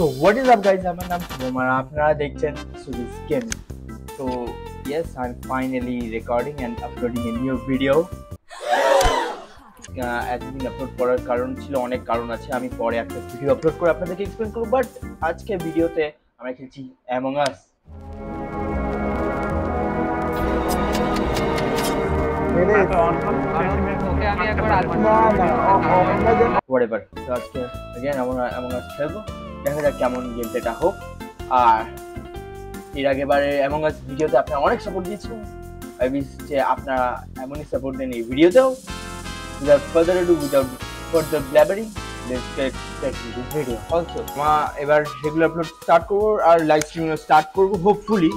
So what is up guys আমার নাম শুভম আর আপনারা দেখছেন সুবিস গেম তো yes I am finally recording and uploading a new video এতদিন আপলোড করার কারণ ছিল অনেক কারণ আছে। আমি পরে একটা ভিডিও আপলোড করে আপনাদেরকে এক্সপ্লেন করব। বাট আজকে ভিডিওতে আমরা খেলছি অ্যামং আস ওকে আমি একবার হোয়াট এভার তো আজকে again আমরা এমন আজ খেলব দেখা যাক কেমন গেম প্লেটা হোক। আর এর আগেবারে এমন আজ ভিডিওতে আপনারা অনেক সাপোর্ট দিয়েছিলেন আই উইশ যে আপনারা এমনই সাপোর্ট দেন এই ভিডিওতেও without further adu without further blabbering let's get back to this video also এবার রেগুলার আপলোড স্টার্ট করব আর লাইভ স্ট্রিমিং স্টার্ট করব হোপফুলি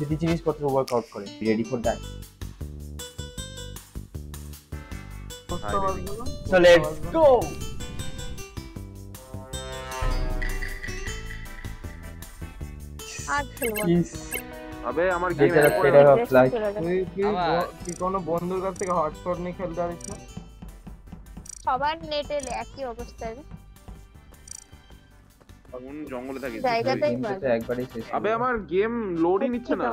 যদি জিনিসপত্র ওয়ার্কআউট করে ready for that So let's go! আবে আমার গেম life. চলে যাবে। তুই কোনো বন্ধুর কাছ থেকে হটস্পট নিয়ে খেলতে পারিস না সবার নেটে একই অবস্থা কোন জঙ্গলে থাকিস জায়গাটাই বাজে। একবারই শেষ আবে আমার গেম লোডই নিচ্ছে না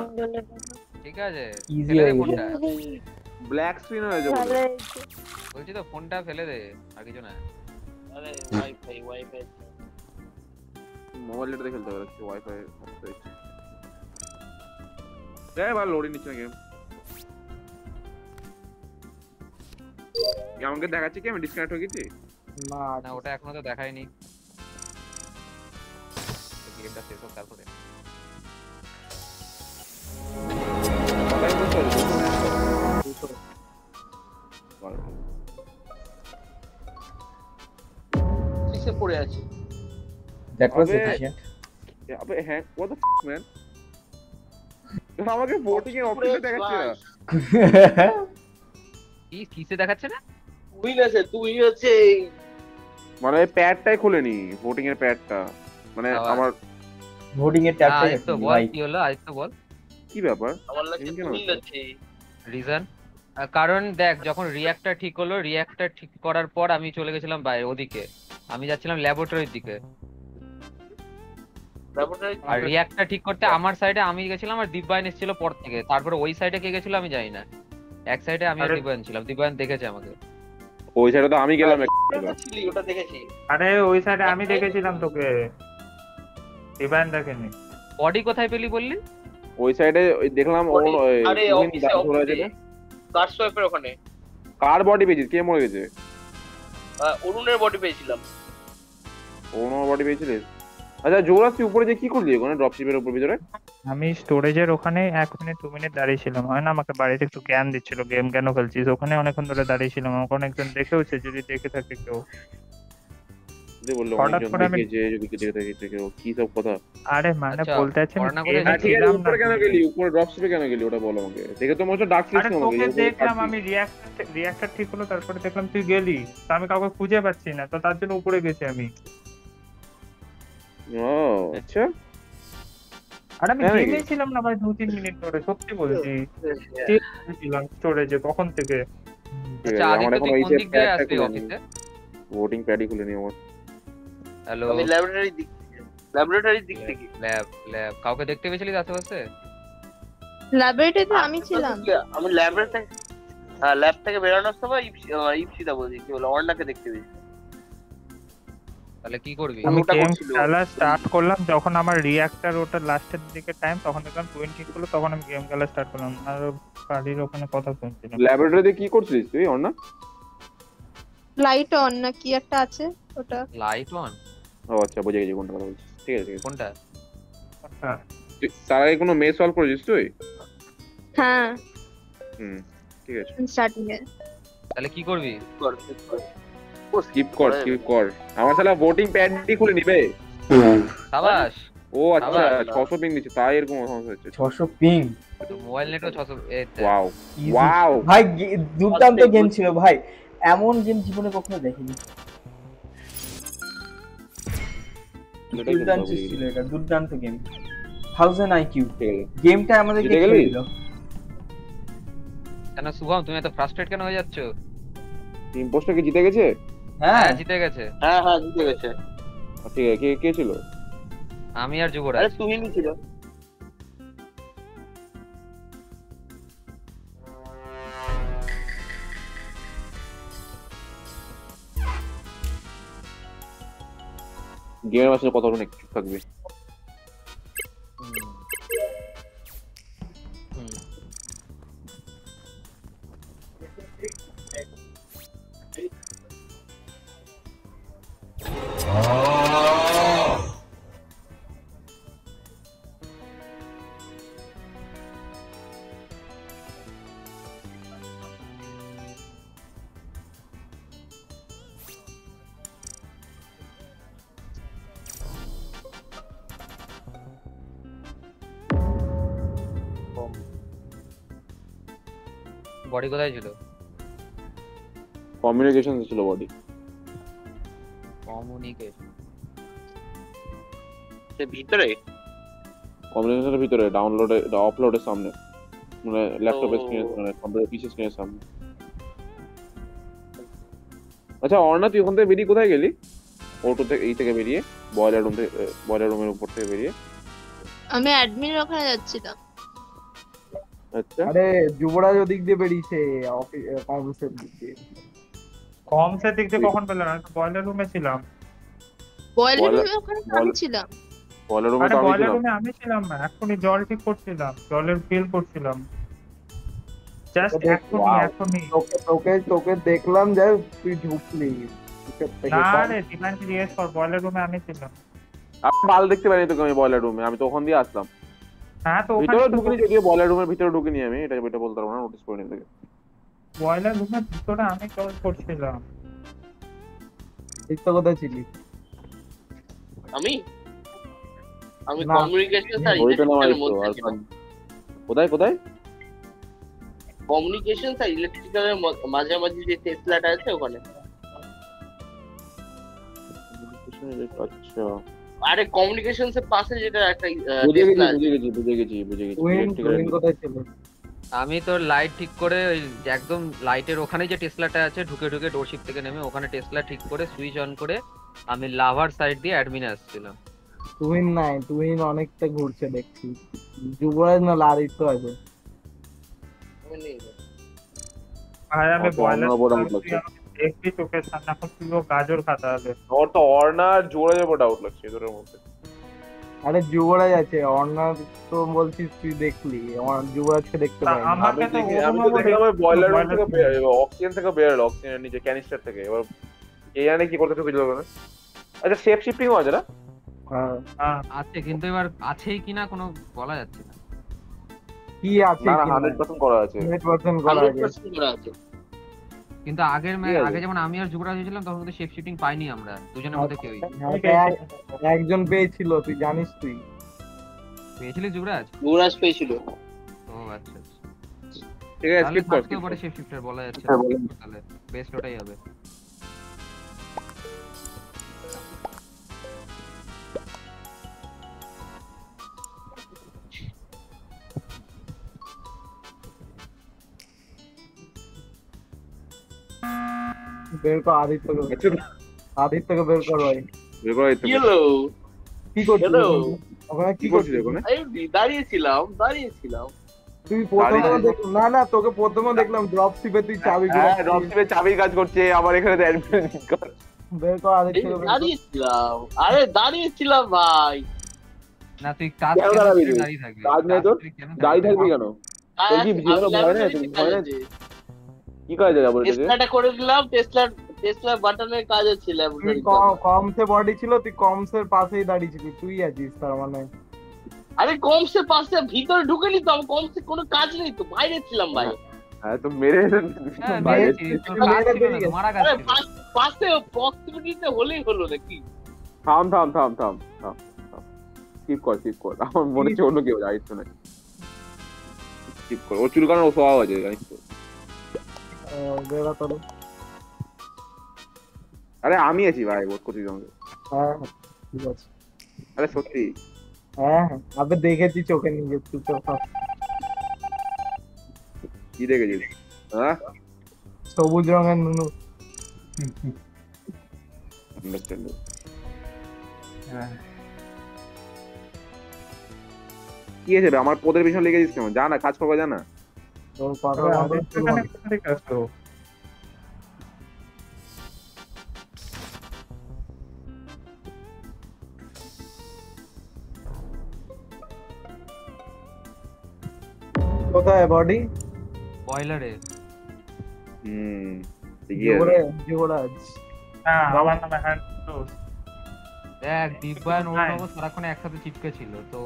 ঠিক আছে Easy হয়ে ফোনটা ব্ল্যাক স্ক্রিন হয়ে যাবে বলছি তো ফোনটা ফেলে দে আর কিছু না। মোবাইল নেটে খেলতে হবে ওয়াইফাই দেখ ভাই লোডই নিচ্ছে না গেম আমাকে দেখাচ্ছে কি? আমি ডিসকানেক্ট হয়ে গেছি? না না ওটা এখনও তো দেখায়নি। গেমটা শেষ হোক তারপরে। কথাই কিসে পড়ে আছে। That was আবে- efficient. এ, আবে হ্যাঁ what the f- man? আমাকে ভোটিং এর অফিসে দেখাচ্ছে না। কি কিসে দেখাচ্ছে না? তুই আছে তুই হচ্ছে মানে প্যাডটাই খুলেনি ভোটিং এর প্যাডটা মানে আমার Voting এর ট্যাবটা আদিত্য বল কি হলো? আদিত্য বল। কি ব্যাপার? আমার লাগছে হচ্ছে? আছে রিজন কারণ দেখ যখন রিয়াক্টর ঠিক হলো রিয়াক্টর ঠিক করার পর আমি চলে গেছিলাম বাইরে ওদিকে। আমি যাচ্ছিলাম ল্যাবরেটরির দিকে। আর রিয়াক্টর ঠিক করতে আমার সাইডে আমি গেছিলাম আর দিব্যায়ন এসেছিল পর থেকে। তারপরে ওই সাইডে কে গেছিল আমি জানি না। এক সাইডে আমি আর দিব্যায়ন ছিলাম। দিব্যায়ন দেখেছে আমাকে। ওই সাইডে তো আমি গেলাম ওটা ছিলি ওটা দেখেছি। আরে ওই সাইডে আমি দেখেছিলাম তোকে। ইভান দেখেনি। বডি কোথায় পেলি বললি? ওই সাইডে দেখলাম ওর ওই আরে অফিসে অফিসে কার সোয়েপের ওখানে। কার বডি পেয়েছিস? কে মরে গেছে? অরুণের বডি পেয়েছিলাম। ওর বডি পেয়েছিলিস আচ্ছা জোরাস তুই উপরে যে কি করলি ওখানে ড্রপশিপের উপর ভিতরে? আমি স্টোরেজের ওখানে এক মিনিট দু মিনিট দাঁড়িয়ে ছিলাম হয় না আমাকে বাড়িতে একটু জ্ঞান দিচ্ছিল গেম কেন খেলছিস? ওখানে অনেকক্ষণ ধরে দাঁড়িয়ে ছিলাম আমাকে অনেকজন দেখেওছে যদি দেখে থাকে কেউ আরে মানে আচ্ছা, বলতে আছে করোনা করে ঠিক আছে ছিলাম উপরে কেন না গেলি? উপরে ড্রপশিপে কেন গেলি? ওটা বলো আমাকে। দেখে তো মনে হচ্ছে ডার্ক আরে দেখলাম আমি ঠিক হলো তারপরে দেখলাম তুই গেলি। তো আমি কাউকে খুঁজে পাচ্ছি না তো তার জন্য উপরে গেছি আমি। ও আচ্ছা। আর আমি তাই গেমে ছিলাম না ভাই দু তিন মিনিট ধরে সত্যি বলছি। ছিলাম স্টোরেজে কখন থেকে? আচ্ছা কোন দিক দিয়ে অফিসে ভোটিং প্যাডই খুলে আমার। হ্যালো আমি ল্যাবরেটরির দিক থেকে। ল্যাবরেটরির দিক থেকে। ল্যাব ল্যাব কাউকে দেখতে পেয়েছিলিস আশেপাশে? ল্যাবরেটরিতে আমি ছিলাম। আমি ল্যাবরেটরি থেকে হ্যাঁ ল্যাব থেকে বেরোনোর সময় ইপসি- আহ, ইপসিতা বলছি কি বলে অর্ণাকে দেখতে পেয়েছি। তাহলে কি করবি? আমি গেম খেলা স্টার্ট করলাম যখন আমার রিয়াক্টর ওটা লাস্টের দিকে টাইম তখন দেখলাম টোয়েন্টি হলো তখন আমি গেম খেলা স্টার্ট করলাম। আর বাড়ির ওখানে কথা শুনছিলাম ল্যাবরেটরিতে কি করছিস তুই অর্ণা লাইট অন না কি একটা আছে ওটা? লাইট অন ও আচ্ছা বুঝে গেছি কোনটা কথা বলছিস। ঠিক আছে ঠিক কোনটা? হ্যাঁ তুই তার আগে কোনো মেয়ে সলভ করেছিস তুই? হ্যাঁ। হুম ঠিক আছে। স্টার্টিং এ। তাহলে কি করবি? কর, স্কিপ কর স্কিপ কর। আমার শালা ভোটিং প্যাডই খুলে নিবে? সাবাস। ও আচ্ছা পিং দিচ্ছে তাই এরকম সমস্যা হচ্ছে। ছশো পিং মোবাইল নেটও ছশো ওয়াও ওয়াও ভাই দুর্দান্ত গেম ছিল ভাই। এমন গেম জীবনে কখনো দেখিনি। দুর্দান্ত ছিল এটা দুর্দান্ত গেম থাউজেন্ড আইকিউ গেমটা আমাদেরকে খেলে দিল। কেন শুভম তুমি এত ফ্রাস্ট্রেট কেন হয়ে যাচ্ছ? টিম পোস্টটা কি জিতে গেছে? হ্যাঁ হ্যাঁ জিতে গেছে। হ্যাঁ হ্যাঁ জিতে গেছে। ঠিক আছে কে কে ছিল? আমি আর যুবরাজ। আরে তুহিনই ছিল। গেমের মাসে কথা অনেক চুপ থাকবে? বডি কোথায় ছিল? কমিউনিকেশন ছিল বডি কমিউনিকেশন সে ভিতরে? কমিউনিকেশনের ভিতরে ডাউনলোডে আপলোডের সামনে। মানে ল্যাপটপের ও। স্ক্রিনের মানে কম্পিউটার পিসি স্ক্রিনের সামনে। আচ্ছা অর্ণা তুই ওখান থেকে বেরিয়ে কোথায় গেলি? ওটো থেকে এই থেকে বেরিয়ে বয়লার রুম থেকে বয়লার রুমের উপর থেকে বেরিয়ে। আমি অ্যাডমিন ওখানে যাচ্ছিলাম। আচ্ছা। আরে যুবরাজ ওদিক দিয়ে বেরিয়েছে কংগ্রেসের দিক দিয়ে। কম সে দিক দিয়ে কখন পেলাম? আমি বয়লার রুমে ছিলাম। বয়লার রুমে ওখানে আমি ছিলাম। বয়লার রুমে আমি বয়লার রুমে আমি ছিলাম না এখনই জল ঠিক করছিলাম জলের ফিল করছিলাম। জাস্ট এখনই এখনই তোকে তোকে তোকে দেখলাম যে তুই ঢুকলি। না রে ডিমান্ড জিজ্ঞেস কর বয়লার রুমে আমি ছিলাম। আমি মাল দেখতে পারিনি তোকে আমি বয়লার রুমে আমি তো ওখান দিয়ে আসলাম। হ্যাঁ তো ওখানে ঢুকিনি যদিও বয়লার রুমের ভিতরে ঢুকিনি আমি এটা এটা বলতে পারব না নোটিস করিনি তোকে বয়লার রুমের ভিতরে আমি জল করছিলাম। এই তো কোথায় ছিলি? আমি? আমি কমিউনিকেশন ছিলাম। কোথায় কোথায়? কমিউনিকেশন আর ইলেকট্রিক্যালের মাঝামাঝি যে টেসলাটা আছে ওখানে। আচ্ছা। আরে কমিউনিকেশনস এর পাশে যেটা একটা বুঝে গেছি বুঝে গেছি বুঝে গেছি বুঝে গেছি কোথায় ছিল? আমি তো লাইট ঠিক করে ওই একদম লাইটের ওখানে যে টেসলাটা আছে ঢুকে ঢুকে ডোরশিপ থেকে নেমে ওখানে টেসলা ঠিক করে সুইচ অন করে আমি লাভার সাইড দিয়ে অ্যাডমিনে আসছিলাম। তুহিন নাই তুহিন অনেকটা ঘুরছে দেখছি। যুবরাজ না লারিত আছে? আমি নেই। আর আমি বয়লার দেখবি চোখের সামনে এখন তুইও গাজর খাতে হবে ওর তো অর্ণার জোড়া যাব ডাউট লাগছে এদের মধ্যে। আরে যুবরাজ আছে অর্ণার তো বলছিস তুই দেখলি আমার যুবরাজকে দেখতে পাই আমি দেখি আমি তো দেখলাম বয়লার রুম থেকে বের অক্সিজেন থেকে বেরোলো অক্সিজেনের নিচে ক্যানিস্টার থেকে। এবার কে জানে কি করতে ঢুকেছিল ওখানে আচ্ছা শেপ শিফটিংও আছে না? হ্যাঁ। হ্যাঁ। আছে কিন্তু এবার আছেই কিনা কোনো বলা যাচ্ছে না। কি আছে না না হান্ড্রেড পার্সেন্ট করা আছে। হান্ড্রেড পার্সেন্ট করা আছে। 100% করা আছে। কিন্তু আগের ম্যাচ আগে যেমন আমি আর যুবরাজ হয়েছিলাম তখন কিন্তু শেপ শিফটিং পাইনি আমরা। দুজনের মধ্যে কেউই। হ্যাঁ, একজন পেয়েছিল তুই জানিস তুই। পেয়েছিলি যুবরাজ? যুবরাজ পেয়েছিল। ও আচ্ছা আচ্ছা। ঠিক আছে তাহলে স্কিপ কর skip শেপ শিফটার বলা যাচ্ছে। হ্যাঁ। তাহলে বেস্ট ওটাই হবে। বের কর আদিত্যকে আচ্ছা, আদিত্যকে বের কর ভাই বের করো তো। কি করছিস Hello. ওখানে কি করছিস ওখানে আমি দাঁড়িয়েছিলাম দাঁড়িয়েছিলাম তুই প্রথমে না না তোকে প্রথমে দেখলাম ড্রপ শিপে তুই চাবি হ্যাঁ ঘুরাচ্ছিস। ড্রপশিপে চাবির কাজ করছে আবার এখানে তো অ্যাডমিন কর বের কর কর। দাঁড়িয়েছিলাম আরে দাঁড়িয়েছিলাম ভাই না তুই কাজ কেন কেন দাঁড়াবি দাঁড়িয়ে থাকবি কাজ নেই তোর? কেন দাঁড়িয়ে থাকবি কেন তোর কি ভয় নেই? ল্যাপটপে ভয় নেই? কাজ আছে। কি কাজে যাব এটা টেসলাটা করে দিলাম টেসলা টেসলা বাটনের কাজ হচ্ছে ল্যাবরেটরি কমসে বডি ছিল তুই কমসের পাশেই দাঁড়িয়ে ছিলি। তুই আছিস তার মানে। আরে কমসে পাশে ভিতরে ঢুকেনি তো আমি কমসে কোনো কাজ নেই তো বাইরে ছিলাম ভাই। হ্যাঁ তো মেরে হ্যাঁ, পাশে প্রক্সিমিটিতে হলেই হলো নাকি? থাম থাম থাম থাম থাম স্কিপ কর স্কিপ কর। আমার মনে হচ্ছে অন্য কেউ জানিস তো না স্কিপ কর। ও চুলকানোর স্বভাব আছে জানিস তো। আহ, বেরা আরে আমি আছি ভাই বোধ করছি তোমাকে। হ্যাঁ হ্যাঁ, ঠিক আছে। আরে সত্যি? হ্যাঁ হ্যাঁ আবে দেখেছি চোখে নিজে তুই তো কি দেখেছিস? হ্যাঁ? সবুজ রঙের নুনু। আন্ডারস্ট্যান্ড কি হয়েছে রে? আমার পদের পিছনে লেগে দিস কেন? জানা কাজ করবে জানা? আমাদের কোথায় বডি বয়লারে হুম আমার নামে হ্যান্ড দেখ দিব্যায়ন হ্যাঁ। অরুণবাবু সারাক্ষণ একসাথে চিপকে ছিল তো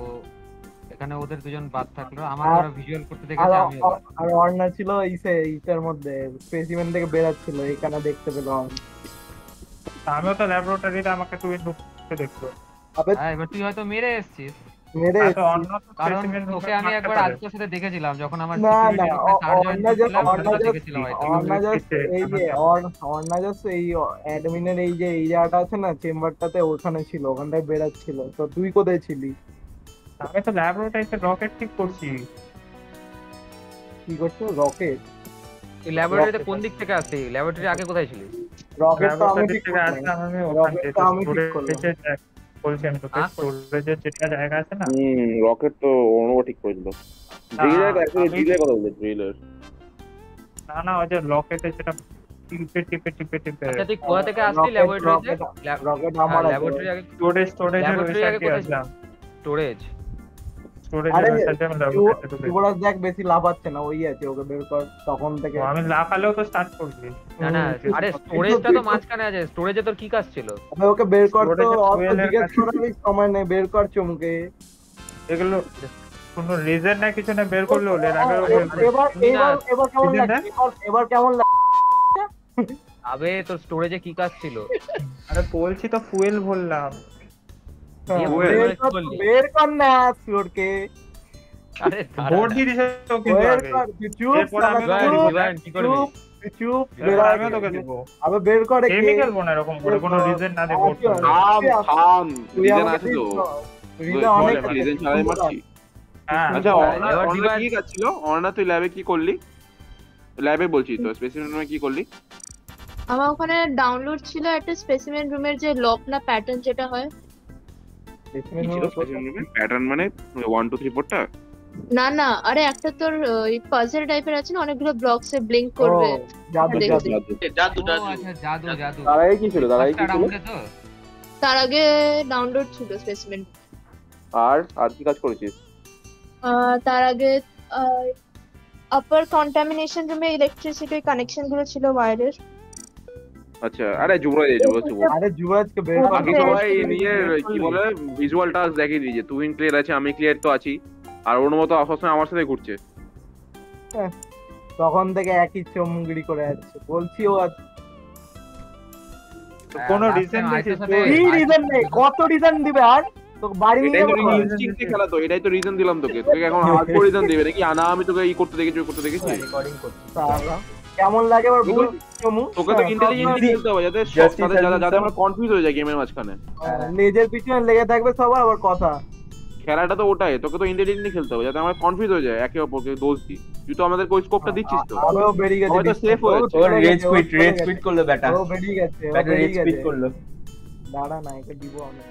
এখানে ওদের দুজন বাদ থাকল। আমার ওরা ভিজুয়াল করতে দেখেছে আমি আর- অর্ণা ছিল ইসে ইটার মধ্যে স্পেসিমেন থেকে বেরাচ্ছিল এখানে দেখতে পেলাম আমিও তো ল্যাবরেটরিতে আমাকে তুমি ঢুকতে হ্যাঁ এবার তুই হয়তো মেরে এসেছিস। মেরে আর তো তো কারণ রূপে আমি একবার আজকের সাথে দেখেছিলাম যখন আমার? এই যে এই অ্যাডমিনের এই যে এই জায়গাটা আছে না চেম্বারটাতে ওখানে ছিল ওখান থেকে বেরাচ্ছিল। তো তুই কোথায় ছিলি? আমি তো ল্যাবরেটরিতে রকেট ঠিক করছি। কি করছ? রকেট ল্যাবরেটরিতে কোন দিক থেকে আসছিস ল্যাবরেটরি আগে কোথায় ছিলিস রকেট তো আমি ঠিক থেকে আসলাম আমি ওখান আমি ঠিক করলাম। স্টোরেজের বলছি আমি তোকে? স্টোরেজের যেটা জায়গা আছে না? হুম রকেট তো অনুভব ঠিক করেছিল। ড্রিলের কথা ড্রিলের না না ওই যে লকেটে যেটা টিপে টিপে টিপে টিপে। আচ্ছা তুই কোথা থেকে আসলি ল্যাবরেটরিতে রকেট আমার ল্যাবরেটরি আগে স্টোরেজ স্টোরেজের ওই সাইডে আসলাম। স্টোরেজ যুবরাজ দেখ বেশি লাফাচ্ছে না ওই আছে ওকে বের কর তখন থেকে। আমি লাফালেও তো স্টার্ট করবি না না আরে স্টোরেজটা তো মাঝখানে আছে স্টোরেজে তোর কি কাজ ছিল? আবে ওকে বের কর তো অত জিজ্ঞেস কাছে- সময় নেই বের কর চমকে। এগুলো কোনো রিজন না কিছু না বের করল এর আগে এবার এবার এবার কেমন বুঝলি না? লাগছে এবার- এবার কেমন লাগছে আবে তোর স্টোরেজে কি কাজ ছিল? আরে বলছি তো ফুয়েল বললাম বের বের কর- না সুরকে আরে ভোট দিয়ে দিছে তো বের কর তুই চুপ এরপর শালা, আমি দিবায়ন, চুপ, দিবায়ন, কি করবি? চুপ, তুই চুপ এরপর বের আমিও তোকে আগে। আবে বের করে কে গেমই খেলব না এরকম করে কোনো রিজন না দিয়ে থাম থাম রিজন আছে তো দিস না। তুই রিজা অনেক রিজন ছাড়াই মারছি আচ্ছা অর্ণা অর্ণা কি কাজ ছিল অর্ণা তুই ল্যাবে কি করলি ল্যাবে বলছি তো রুমে কি করলি আমার ওখানে ডাউনলোড ছিল একটা স্পেসিমেন রুমের যে লক না প্যাটার্ন যেটা হয় প্যাটার্ন মানে 1 2 3 4টা না না আরে একটা তোর ওই পাজল টাইপের আছে না অনেকগুলো ব্লকস এ ব্লিঙ্ক করবে। জাদু জাদু। জাদু জাদু। আচ্ছা জাদু জাদু। তার আগে কি ছিল? তার আগে কি ছিল? তার আগে ডাউনলোড ছিল স্পেসিমেন আর আর কি কাজ করেছিস? তার আগে আপার কন্টামিনেশন রুমে ইলেকট্রিসিটি কানেকশনগুলো ছিল ওয়্যারের আচ্ছা আরে যুবরাজ যুবরাজ আরে যুবরাজকে বের বাকি সবাই নিজের কি বলে ভিজুয়াল টাস্ক দেখিয়ে দিয়েছে। তুই ক্লিয়ার আছে আমি ক্লিয়ার তো আছি। আর ওর মতো সবসময় আমার সাথে ঘুরছে। তখন থেকে একই চমগিরি করে যাচ্ছে। বলছি ও আজ কোনো রিজন নেই কি রিজন নেই? কত রিজন দিবে আর? বাড়ি নিয়ে ইনস্টিংক্টে খেলা তো এটাই তো রিজন দিলাম তোকে। তোকে এখন রিজন দিবে নাকি? আনা আমি তোকে ই করতে দেখেছি করতে দেখেছি? রেকর্ডিং করছি। কেমন লাগে এবার বল তোকে তো ইন্টেলিজেন্ট খেলতে হবে যাতে সব Justice যাতে আমরা কনফিউজ হয়ে যাই গেমের মাঝখানে। হ্যাঁ, লেজের পিছনে লেগে থাকবে সবার আবার কথা। খেলাটা তো ওটাই তোকে তো ইন্টেলিজেন্টলি খেলতে হবে যাতে আমরা কনফিউজ হয়ে যায় একে অপরকে দোষ দিই। তুই তো আমাদের ওই স্কোপটা দিচ্ছিস তো। আরও বেরিয়ে গেছে হয়তো safe হয়েছে। ও ওর রেজ কুইট রেজ কুইট করল ব্যাটা। ও বেরিয়ে গেছে ও ব্যাটা রেজ কুইট করল। দাঁড়া না একে দিব আমি